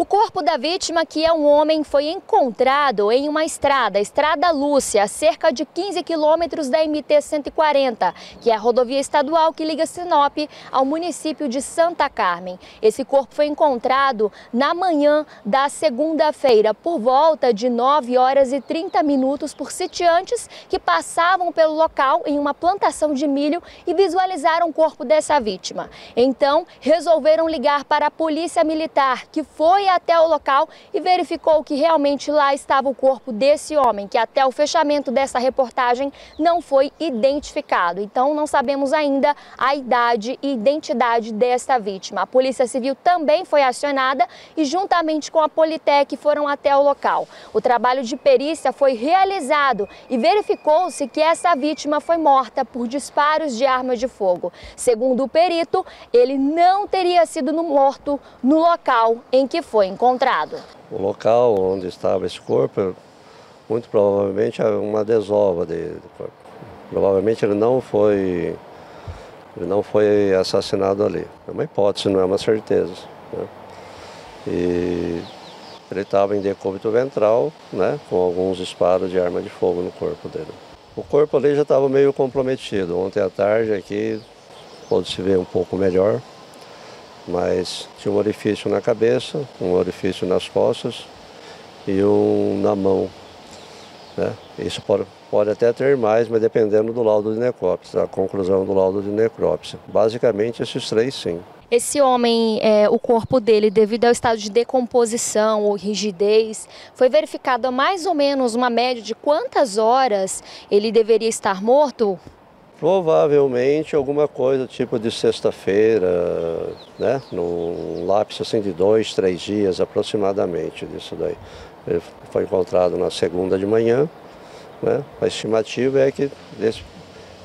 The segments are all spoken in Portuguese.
O corpo da vítima, que é um homem, foi encontrado em uma estrada, Estrada Lúcia, a cerca de 15 quilômetros da MT-140, que é a rodovia estadual que liga Sinop ao município de Santa Carmen. Esse corpo foi encontrado na manhã da segunda-feira, por volta de 9 horas e 30 minutos, por sitiantes que passavam pelo local em uma plantação de milho e visualizaram o corpo dessa vítima. Então, resolveram ligar para a Polícia Militar, que foi até o local e verificou que realmente lá estava o corpo desse homem, que até o fechamento dessa reportagem não foi identificado. Então não sabemos ainda a idade e identidade desta vítima. A Polícia Civil também foi acionada e juntamente com a Politec foram até o local. O trabalho de perícia foi realizado e verificou-se que essa vítima foi morta por disparos de arma de fogo. Segundo o perito, ele não teria sido morto no local em que foi encontrado. O local onde estava esse corpo, muito provavelmente é uma desova dele. Provavelmente ele não foi, ele não foi assassinado ali. É uma hipótese, não é uma certeza. Né? E ele estava em decúbito ventral, né, com alguns disparos de arma de fogo no corpo dele. O corpo ali já estava meio comprometido. Ontem à tarde aqui pôde-se ver um pouco melhor mas tinha um orifício na cabeça, um orifício nas costas e um na mão. Né? Isso pode, pode até ter mais, mas dependendo do laudo de necrópsia, a conclusão do laudo de necrópsia. Basicamente, esses três sim. Esse homem, é, o corpo dele, devido ao estado de decomposição ou rigidez, foi verificado a mais ou menos uma média de quantas horas ele deveria estar morto? Provavelmente alguma coisa tipo de sexta-feira, né? Num lápis assim de dois, três dias aproximadamente disso daí. Ele foi encontrado na segunda de manhã, né? A estimativa é que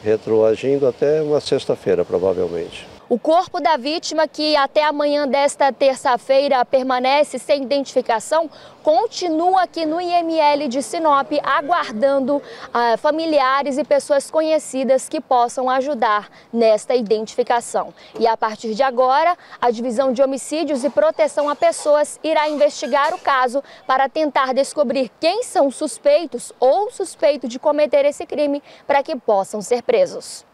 retroagindo até uma sexta-feira, provavelmente. O corpo da vítima, que até amanhã desta terça-feira permanece sem identificação, continua aqui no IML de Sinop, aguardando uh, familiares e pessoas conhecidas que possam ajudar nesta identificação. E a partir de agora, a Divisão de Homicídios e Proteção a Pessoas irá investigar o caso para tentar descobrir quem são suspeitos ou suspeitos de cometer esse crime para que possam ser presos.